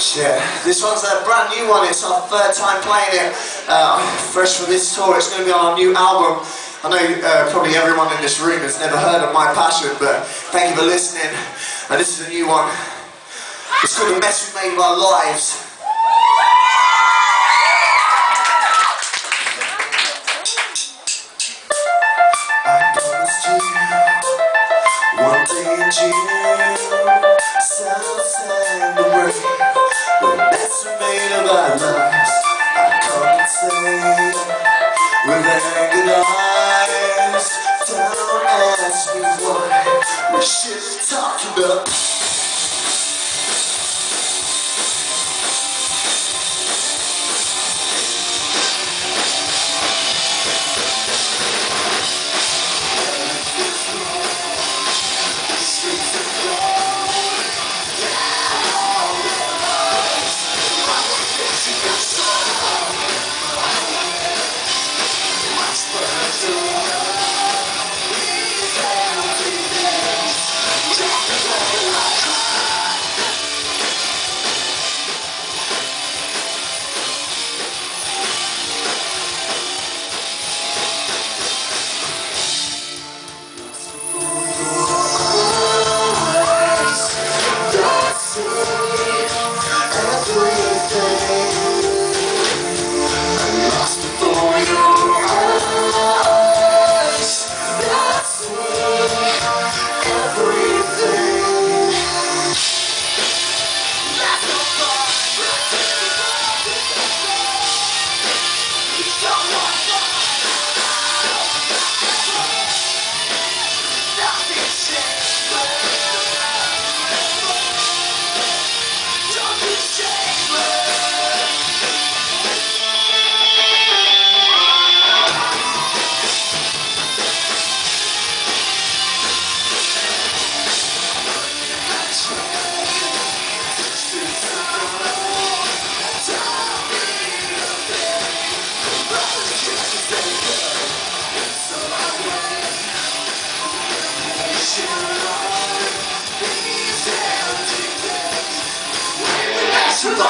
Shit. This one's a brand new one. It's our third time playing it. Uh, fresh for this tour. It's going to be on our new album. I know uh, probably everyone in this room has never heard of My Passion, but thank you for listening. And this is a new one. It's called The Mess We Made of Our Lives. I promised you one day in June, Don't ask me why. We should talk about シュート